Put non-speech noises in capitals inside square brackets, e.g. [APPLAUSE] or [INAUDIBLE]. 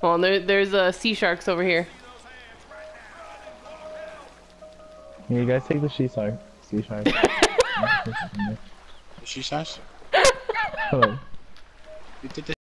Well, there, there's uh, Seasharks over here. Yeah, you guys take the Seashark. Sea shark. [LAUGHS] sea sharks? Hello. You did